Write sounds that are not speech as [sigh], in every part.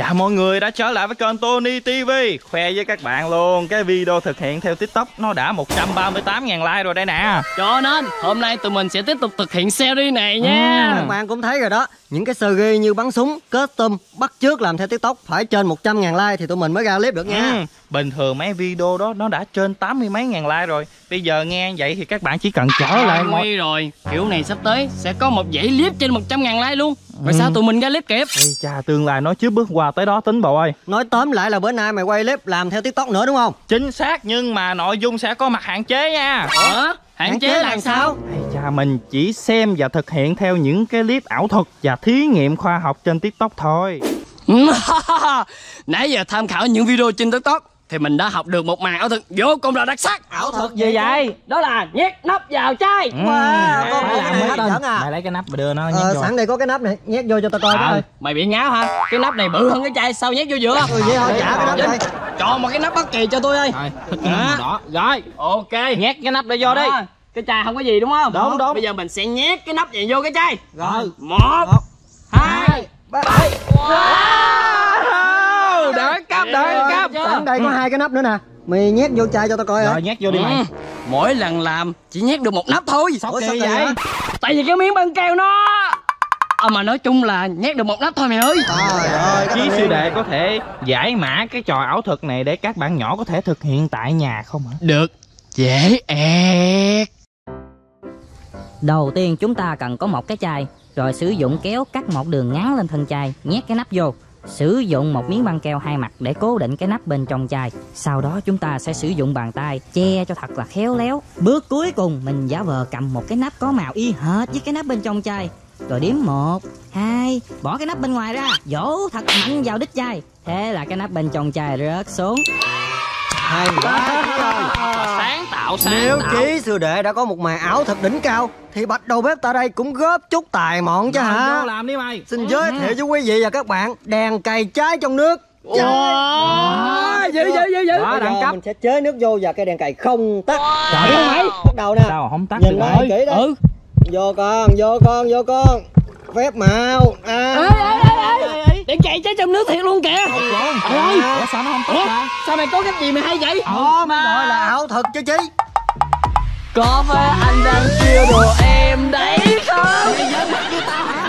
Chào mọi người đã trở lại với kênh Tony TV Khoe với các bạn luôn Cái video thực hiện theo TikTok nó đã 138.000 like rồi đây nè. Cho nên hôm nay tụi mình sẽ tiếp tục thực hiện series này nha. Các bạn cũng thấy rồi đó Những cái series như bắn súng, kết tôm, bắt chước làm theo TikTok Phải trên 100.000 like thì tụi mình mới ra clip được nha. Ừ. Bình thường mấy video đó nó đã trên 80 mấy ngàn like rồi Bây giờ nghe vậy thì các bạn chỉ cần trở lại mọi... Nguy rồi. Kiểu này sắp tới sẽ có một dãy clip trên 100 ngàn like luôn. Rồi sao tụi mình ra clip kịp Ê, cha tương lai nói trước bước qua tới đó tính bộ ơi. Nói tóm lại là bữa nay mày quay clip làm theo TikTok nữa đúng không? Chính xác nhưng mà nội dung sẽ có mặt hạn chế nha. Ủa? Hạn chế là sao? Ê, cha mình chỉ xem và thực hiện theo những cái clip ảo thuật và thí nghiệm khoa học trên TikTok thôi. [laughs] Nãy giờ tham khảo những video trên TikTok thì mình đã học được một màn ảo thuật vô cùng là đặc sắc. Ảo thuật gì vậy? Đó là nhét nắp vào chai. Wow, con làm tin. dẫn à. Mày lấy cái nắp mà đưa nó nhét Ờ, vô. sẵn đây có cái nắp này, nhét vô cho tao coi à, coi. Mày bị ngáo hả? Cái nắp này bự hơn cái chai sao nhét vô giữa. Ừ vậy thôi, trả cái nắp đây. Chọn một cái nắp bất kỳ cho tôi ơi. Đỏ Rồi, Ok. Nhét cái nắp đó vô đi. Cái chai không có gì đúng không? Đúng, đúng. Bây giờ mình sẽ nhét cái nắp này vô cái chai. Rồi. Một ba Wow, đỡ cấp, đỡ Sẵn đây có hai cái nắp nữa nè Mày nhét vô chai cho tao coi? Rồi, nhét vô đi mày Ừ. Mỗi lần làm chỉ nhét được một nắp thôi Sao Ủa, kỳ sao kỳ vậy? Tại vì cái miếng băng keo nó à, Mà nói chung là nhét được một nắp thôi mày ơi Trời ơi Chí biết. đệ có thể giải mã cái trò ảo thuật này để các bạn nhỏ có thể thực hiện tại nhà không hả? Được Dễ ẹt Đầu tiên chúng ta cần có một cái chai Rồi sử dụng kéo cắt một đường ngắn lên thân chai Nhét cái nắp vô Sử dụng một miếng băng keo hai mặt để cố định cái nắp bên trong chai. Sau đó chúng ta sẽ sử dụng bàn tay che cho thật là khéo léo. Bước cuối cùng mình giả vờ cầm một cái nắp có màu y hệt với cái nắp bên trong chai. Rồi đếm một, hai, bỏ cái nắp bên ngoài ra. Vỗ thật mạnh vào đít chai Thế là cái nắp bên trong chai rớt xuống. Hay quá. Sáng tạo sáng Nếu tạo. Chí sư đệ đã có một màn ảo thật đỉnh cao Thì bạch đầu bếp ta đây cũng góp chút tài mọn chứ Rồi, hả? vô làm đi mày. Xin giới thiệu với quý vị và các bạn Đèn cày trái trong nước. Wow, dữ dữ dữ dữ. Đó, đẳng cấp. mình sẽ chế nước vô và cây đèn cày không tắt. Trời ơi. Bắt đầu nè. Sao không tắt Nhìn rồi? kỹ đó Ừ. Vô con, vô con, vô con. Phép màu. À. Để chạy trái trong nước thiệt luôn kìa. Ủa, Ủa sao nó không tắt Ủa, ra? sao mày có cách gì mày hay vậy? Đó mới gọi là ảo thật chứ chí Có phải anh đang chiêu đồ em đấy không?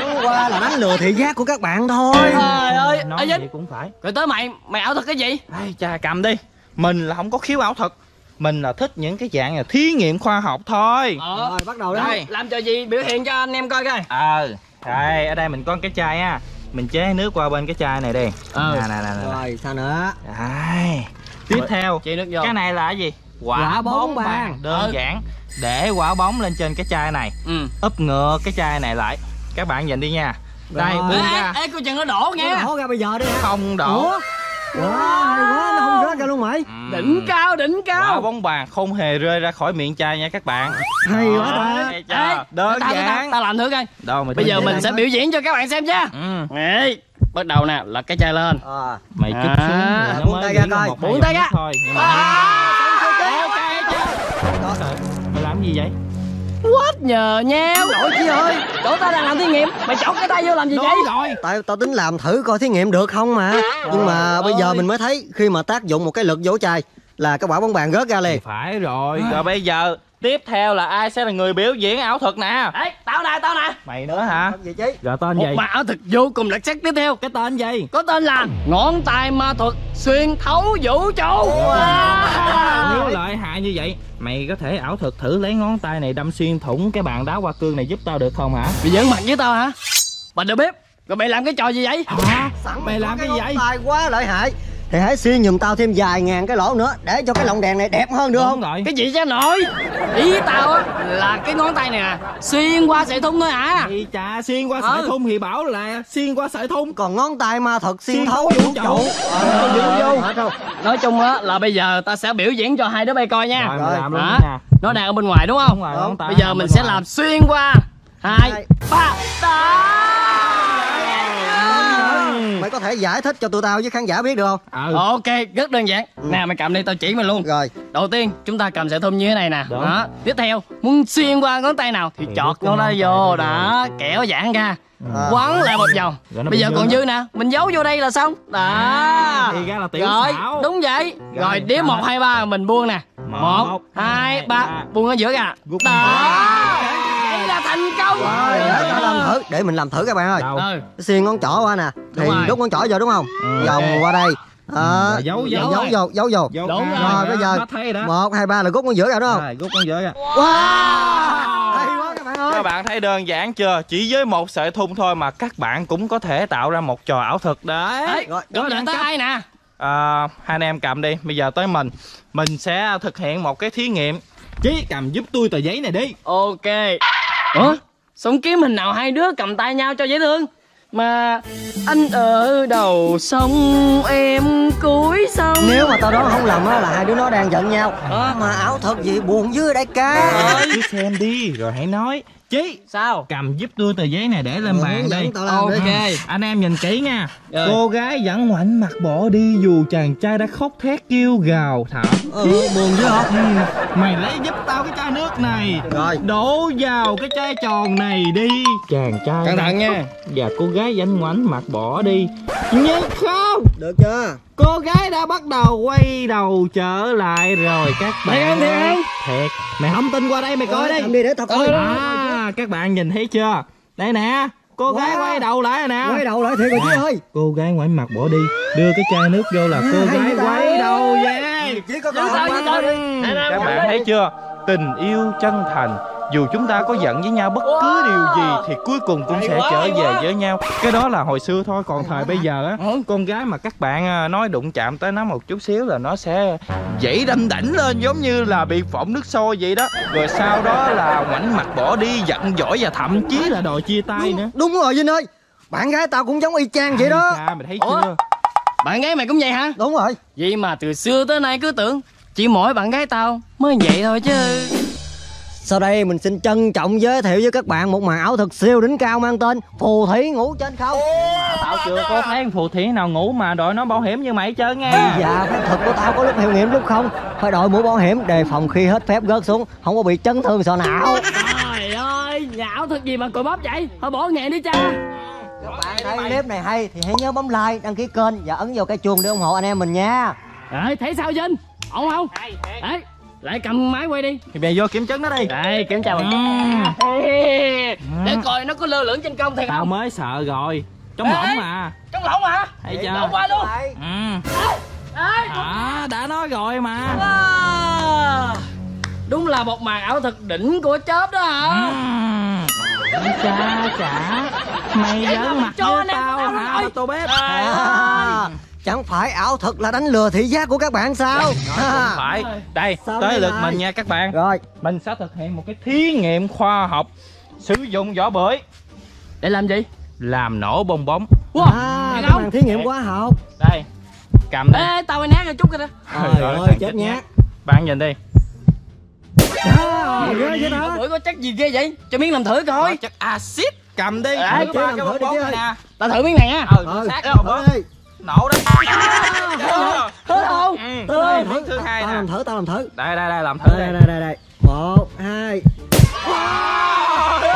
Đúng qua là đánh lừa thị giác của các bạn thôi. Trời ơi Nói vậy cũng phải. Rồi tới mày Mày ảo thuật cái gì? Ê, cha cầm đi. Mình là không có khiếu ảo thuật. Mình là thích những cái dạng là thí nghiệm khoa học thôi. Ờ. Rồi bắt đầu Đây. Làm trò gì? Biểu hiện cho anh em coi coi. Ờ. Đây, ở đây mình có cái chai á Mình chế nước qua bên cái chai này đi. Ờ. Nè, nè, nè, nè. Rồi sao nữa? Đây. Tiếp theo. Chị nước vô. Cái này là cái gì? Quả bóng bàn. Đơn Ừ. giản. Để quả bóng lên trên cái chai này. Ừ. Úp ngược cái chai này lại. Các bạn nhìn đi nha. Đây Rồi. buông Ê, ra. ê, cô chừng nó đổ nghe Đổ ra bây giờ đi không đổ. Ủa Wow, hay quá, nó không rớt ra luôn mày Ừm. Đỉnh cao, đỉnh quả cao bóng bàn không hề rơi ra khỏi miệng chai nha các bạn Hay quá ta chưa? đơn tao, tao, tao, giản tao làm thử coi đâu mày Bây giờ mình giản. sẽ biểu diễn cho các bạn xem nha ừ. Ê, Bắt đầu nè, là cái chai lên à. mày chút À. xuống nó Buông mới tay ra coi. một Buông tay ra. thôi mà À, mày làm gì vậy What? Nhờ nheo. Ôi chị ơi. Chỗ tao đang làm thí nghiệm. Mày chọc cái tay vô làm gì vậy? rồi. Tại tao tính làm thử coi thí nghiệm được không mà. Nhưng mà bây giờ mình mới thấy Khi mà tác dụng một cái lực vỗ chai Là cái quả bóng bàn rớt ra liền. Phải rồi. Rồi bây giờ tiếp theo là ai sẽ là người biểu diễn ảo thuật nè? Ê, tao nè, tao nè. Mày nữa hả? Gì chứ rồi tên Một gì? màn ảo thuật vô cùng đặc sắc. Tiếp theo cái tên gì? Có tên là Ngón tay ma thuật xuyên thấu vũ trụ Nếu lợi hại như vậy Mày có thể ảo thuật thử lấy ngón tay này đâm xuyên thủng cái bàn đá hoa cương này giúp tao được không hả? Mày giỡn mặt với tao hả Bà đầu bếp Rồi mày làm cái trò gì vậy Hả? Sẵn Mày làm cái gì vậy? tay quá lợi hại Thì hãy xuyên giùm tao thêm vài ngàn cái lỗ nữa Để cho cái lồng đèn này đẹp hơn được Đúng không rồi Cái gì cho nội Ý tao á là cái ngón tay này nè Xuyên qua sợi thun thôi hả Thì chà xuyên qua Ừ. sợi thun thì bảo là xuyên qua sợi thun Còn ngón tay ma thật xuyên Xuyên thấu vũ trụ. Ờ? Nói chung á là bây giờ ta sẽ biểu diễn cho hai đứa bay coi nha Rồi mày làm luôn Hả? nha Nó đang ở bên ngoài đúng không Đúng rồi, Đúng. Bây giờ mình sẽ ngoài. làm xuyên qua Hai ba Ừ. Mày có thể giải thích cho tụi tao với khán giả biết được không? Ừ. Ok, rất đơn giản. Nè mày cầm đi tao chỉ mày luôn. Rồi. Đầu tiên chúng ta cầm sợi thun như thế này nè. Đúng. đó. Tiếp theo muốn xuyên qua ngón tay nào Thì Thì chọt ngón ngón vô. tay Đó, kẻo giãn ra. À. Quấn lại một vòng. Bây giờ còn đó. dư nè Mình giấu vô đây là xong. Đó. À, thì ra là tiểu Rồi, xảo. đúng vậy. Rồi, Rồi đếm. 1, 2, 3 mình buông nè. Một, 1, 2, hai, 3 ba. Buông ở giữa ra Gút Đó. một. Thành công. Rồi để tao làm thử để mình làm thử các bạn ơi. Đâu? Ừ. Xiên ngón trỏ qua nè. Thì đút ngón trỏ vô đúng không? Ừ, vòng qua đây. Đó. Rồi, giấu, giấu giấu vô giấu vô. Đúng rồi, rồi, bây giờ- một hai ba là rút ngón giữa ra đúng không? Rồi rút con giữa ra. Wow! Hay quá các bạn ơi. Các bạn thấy đơn giản chưa? Chỉ với một sợi thun thôi mà các bạn cũng có thể tạo ra một trò ảo thực đấy. Rồi, rồi tới ai nè? À, hai anh em cầm đi. Bây giờ tới mình. Mình sẽ thực hiện một cái thí nghiệm. Chí cầm giúp tôi tờ giấy này đi. Ok Ủa? Sống kiếm hình nào hai đứa cầm tay nhau cho dễ thương. Mà anh ở đầu sông em cuối sông. Nếu mà tao đoán không lầm á là hai đứa nó đang giận nhau. Ờ. mà ảo thật gì buồn dữ đại ca? Cứ xem đi rồi hãy nói chí Sao? cầm giúp tôi tờ giấy này để lên Ừ, bàn đi. Ok anh em nhìn kỹ nha. Rồi. cô gái vẫn ngoảnh mặt bỏ đi dù chàng trai đã khóc thét kêu gào thảm ừ, buồn dữ hả? Ừ, mày lấy giúp tao cái chai nước này. Rồi. Đổ vào cái chai tròn này đi. Chàng trai Cẩn thận nha. và cô gái vẫn ngoảnh mặt bỏ đi. Nhưng không được chưa? Cô gái đã bắt đầu quay đầu trở lại rồi các bạn ăn thiệt không? thiệt. Mày không tin qua đây mày coi cầm đi. đi để tao coi. à các bạn nhìn thấy chưa? Đây nè cô gái Wow. quay đầu lại rồi nè. Quay đầu lại thiệt rồi chứ ơi. cô gái ngoảnh mặt bỏ đi đưa cái chai nước vô là cô hay gái quay đầu về. Chỉ có Chứ sao, chứ sao? Nè, nè, các bạn thấy chưa? Tình yêu chân thành dù chúng ta có giận với nhau bất cứ điều gì thì cuối cùng cũng sẽ trở về với nhau. Cái đó là hồi xưa thôi còn thời bây giờ á con gái mà các bạn à, nói đụng chạm tới nó một chút xíu là nó sẽ dãy đâm đảnh lên giống như là bị phỏng nước sôi vậy đó. Rồi sau đó là ngoảnh mặt bỏ đi giận dỗi và thậm chí là đòi chia tay nữa. đúng rồi Vinh ơi. Bạn gái tao cũng giống y chang vậy đó. cha, mày thấy Ủa? chưa? Bạn gái mày cũng vậy hả? Đúng rồi. Vậy mà từ xưa tới nay cứ tưởng Chỉ mỗi bạn gái tao mới vậy thôi chứ Sau đây mình xin trân trọng giới thiệu với các bạn một màn ảo thực siêu đỉnh cao mang tên Phù thủy ngủ trên không. Tao chưa có thấy phù thủy nào ngủ mà đội nó bảo hiểm như mày hết trơn nha. Dạ phép thuật của tao có lúc hiệu nghiệm lúc không. Phải đội mũ bảo hiểm đề phòng khi hết phép rớt xuống. Không có bị chấn thương sọ não. Trời ơi Nhão thật gì mà cùi bắp vậy? Thôi bỏ nghề đi cha. Các bạn thấy clip này hay thì hãy nhớ bấm like, đăng ký kênh và ấn vào cái chuông để ủng hộ anh em mình nha. Đấy thấy sao Vinh? Ổn không? Đấy Lại cầm máy quay đi. Thì mày vô kiểm chứng nó đi. Đây kiểm tra chút Ừ. Để coi nó có lơ lửng trên không thiệt tao không? mới sợ rồi. Trống Ê, lỏng mà. Trong lỏng hả? Thấy chưa? Đâu qua luôn. Ừ. À, đã nói rồi mà. À, Đúng là một màn ảo thực đỉnh của chớp đó hả? Ừ. cha chả. Mày giỡn mặt cho tao hả nói. tô bếp? Trời ơi. à, Chẳng phải ảo thực là đánh lừa thị giác của các bạn sao? Không phải. Đây Sao tới đây lượt mình nha các bạn. Rồi. Mình sẽ thực hiện một cái thí nghiệm khoa học sử dụng vỏ bưởi. Để làm gì? Làm nổ bong bóng. Wow à, cái thí nghiệm khoa học. Đây cầm đi. Ê tao nát rồi chút kìa đó. [laughs] Trời Rồi, ơi chết nhát. bạn nhìn đi. À, ghê vậy đó. Bữa có chắc gì ghê vậy? Cho miếng làm thử coi. Chất axit cầm đi. Ba làm cái thử bong đi nè. Tao thử miếng này nha. Ừ Ừ, sát đi. Nổ đấy [laughs] Thử không? Ừ, Thử thử, thứ hai tao nè. làm thử tao làm thử. Đây đây đây làm thử đây đây. đây đây đây một hai.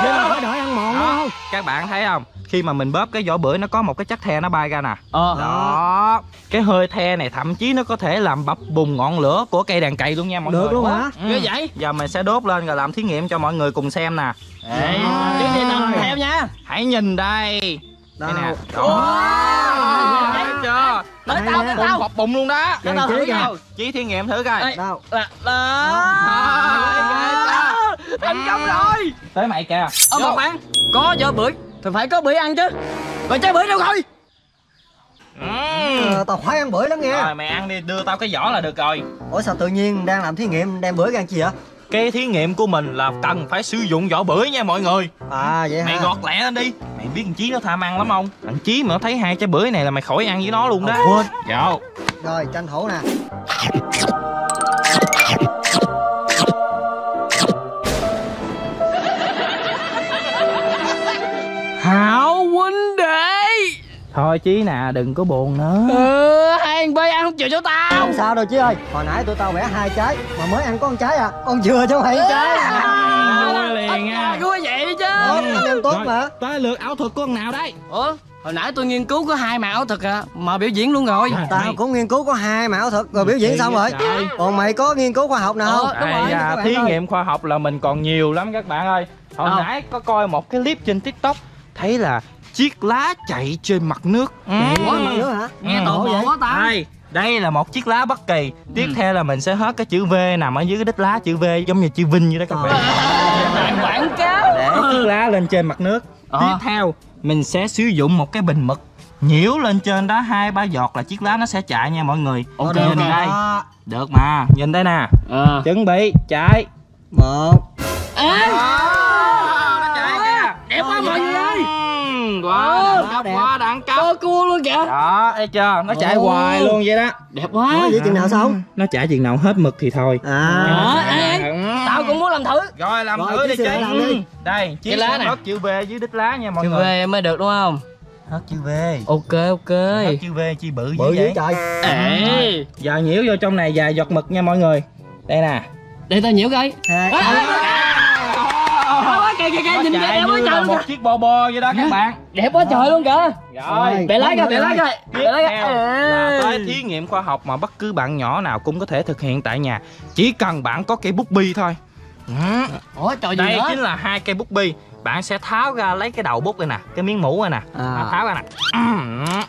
Nhưng mà phải đợi ăn mòn Đó, không? các bạn thấy không? Khi mà mình bóp cái vỏ bưởi nó có một cái chất the nó bay ra nè. Ờ. Đó. Cái hơi the này thậm chí nó có thể làm bập bùng ngọn lửa của cây đàn cày luôn nha mọi Được người. luôn hả? Ừ. Ghê vậy? Giờ mình sẽ đốt lên rồi làm thí nghiệm cho mọi người cùng xem nè. Gì tao làm theo nha. Hãy nhìn đây. Đây nè. Đó chưa? Tới tao tới tao. bập bùng luôn đó. Đàn tao thử kìa. chí thí nghiệm thử coi. Đâu Là Là. À, Thành công rồi. Tới mày kìa. Ờ một bạn Có vỏ bưởi. Thì phải có bưởi ăn chứ. Còn trái bưởi đâu rồi? Ừ. Tao khoái ăn bưởi lắm nghe. Rồi mày ăn đi đưa tao cái vỏ là được rồi. Ủa sao tự nhiên đang làm thí nghiệm đem bưởi ăn chi vậy cái thí nghiệm của mình là cần phải sử dụng vỏ bưởi nha mọi người. À vậy mày hả? gọt lẹ lên đi. Mày biết thằng chí nó tham ăn lắm không? Thằng chí mà nó thấy hai trái bưởi này là mày khỏi ăn với nó luôn đó. Ờ, quên. dạ rồi tranh thủ nè. Hảo huynh đệ. Thôi thôi chí nè đừng có buồn nữa. Ừ anh bơi ăn không chịu cho tao. Không sao đâu chứ ơi. Hồi nãy tụi tao vẽ hai trái Mà mới ăn có một trái à. Con chưa chứ không trái. Vui liền nha. cứ vậy chứ. Em tốt mà. tới lượt ảo thuật con nào đây? Ủa hồi nãy tôi nghiên cứu có hai màu thật à mà biểu diễn luôn rồi. Tao cũng nghiên cứu có hai mã ảo thuật Rồi biểu diễn xong rồi. Trời. Còn mày có nghiên cứu khoa học nào không? Ờ, các bạn thí ơi. nghiệm khoa học là mình còn nhiều lắm các bạn ơi. Hồi Ờ. nãy có coi một cái clip trên tiktok Thấy là chiếc lá chạy trên mặt nước. Ừ. mặt nữa hả? Nghe Ừ, tò ngộ mò vậy. quá ta. đây đây là một chiếc lá bất kỳ. Tiếp Ừ. theo là mình sẽ hết cái chữ V nằm ở dưới cái đít lá chữ V giống như chữ Vinh vậy đó các bạn. bạn quảng cáo. Để chiếc lá lên trên mặt nước. Ờ. tiếp theo mình sẽ sử dụng một cái bình mực nhiễu lên trên đó hai ba giọt là chiếc lá nó sẽ chạy nha mọi người. Ok, nhìn đây. Được mà nhìn đây nè. Ờ. Chuẩn bị chạy. Một. À, nó chạy kìa đẹp quá mọi người ơi Quá đẳng cấp đẹp. quá đẳng cấp. To cua luôn kìa. Đó thấy chưa? Nó chạy Ồ. hoài luôn vậy đó. Đẹp quá. Nói vậy chừng nào xong nó chạy chừng nào hết mực thì thôi. À. Ờ, ê, ê, Ừ. tao cũng muốn làm thử. Rồi làm Rồi, thử đi chứ. đi. đây Cái lá hết chữ V dưới đít lá nha mọi chữ người. về mới được đúng không? Hết chữ V. Ok ok. Hết chữ V chi bự dữ Bự dữ vậy? trời. Ê. Giờ nhiễu vô trong này vài giọt mực nha mọi người. Đây nè. Để tao nhiễu coi kìa kìa kìa nhìn kìa đẹp quá trời luôn một kìa. chiếc bo bo vậy đó các bạn. Đẹp quá trời luôn kìa. Rồi. Bẻ lái coi bẻ lái tiếp bẻ lái theo là tới thí nghiệm khoa học mà bất cứ bạn nhỏ nào cũng có thể thực hiện tại nhà. Chỉ cần bạn có cây bút bi thôi. Ừ. ủa trời đây chính là hai cây bút bi. Bạn sẽ tháo ra lấy cái đầu bút đây nè cái miếng mũ này nè. À. Tháo ra nè. Ừ.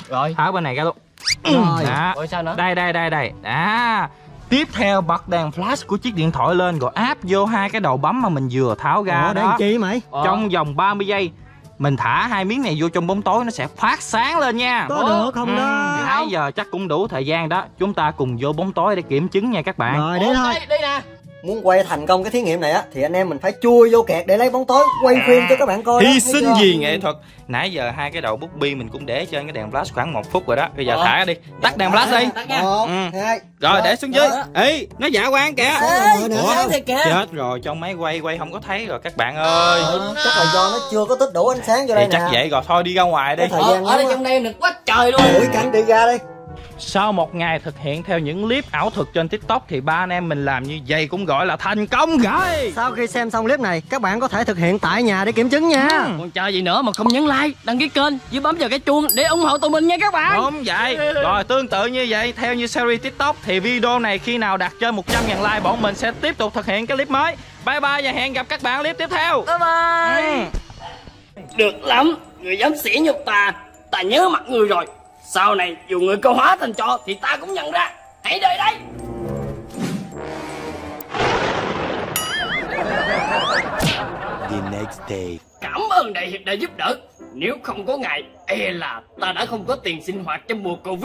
rồi. Tháo bên này ra luôn. Rồi. Đó. Rồi sao nữa? Đây đây đây đây. Đó tiếp theo bật đèn flash của chiếc điện thoại lên rồi áp vô hai cái đầu bấm mà mình vừa tháo ra Ủa đó. chi mày? Ờ. trong vòng 30 giây mình thả hai miếng này vô trong bóng tối nó sẽ phát sáng lên nha. Có được không đó? nãy giờ chắc cũng đủ thời gian đó. Chúng ta cùng vô bóng tối để kiểm chứng nha các bạn. Rồi Ủa, thôi. Đây, đây nè Muốn quay thành công cái thí nghiệm này á Thì anh em mình phải chui vô kẹt để lấy bóng tối Quay phim cho các bạn coi hy sinh vì nghệ thuật. Nãy giờ hai cái đầu bút bi mình cũng để trên cái đèn flash khoảng một phút rồi đó. Bây giờ Ờ. thả đi tắt đèn flash đi. tắt nha. Một, Ừ. hai rồi để xuống dưới. ê nó giả quang kìa. Ủa? chết rồi trong máy quay quay không có thấy rồi các bạn ơi. Ờ, Chắc là do nó chưa có tích đủ ánh sáng vô đây thì nè. chắc vậy rồi thôi đi ra ngoài đi. Thời ở, gian ở đây trong đây nực quá trời luôn. Đuổi cảnh đi ra đi Sau một ngày thực hiện theo những clip ảo thuật trên TikTok thì ba anh em mình làm như vậy cũng gọi là thành công rồi. Sau khi xem xong clip này Các bạn có thể thực hiện tại nhà để kiểm chứng nha còn chờ gì nữa mà không nhấn like đăng ký kênh với bấm vào cái chuông để ủng hộ tụi mình nha các bạn Đúng vậy. Rồi tương tự như vậy, theo như series TikTok thì video này khi nào đạt trên 100.000 like bọn mình sẽ tiếp tục thực hiện cái clip mới. Bye bye và hẹn gặp các bạn clip tiếp theo. bye bye Ừ. được lắm người dám sỉ nhục ta ta nhớ mặt người rồi sau này dù người câu hóa thành trò thì ta cũng nhận ra. Hãy đợi đây. The next day. cảm ơn đại hiệp đã giúp đỡ. Nếu không có ngài e là ta đã không có tiền sinh hoạt trong mùa covid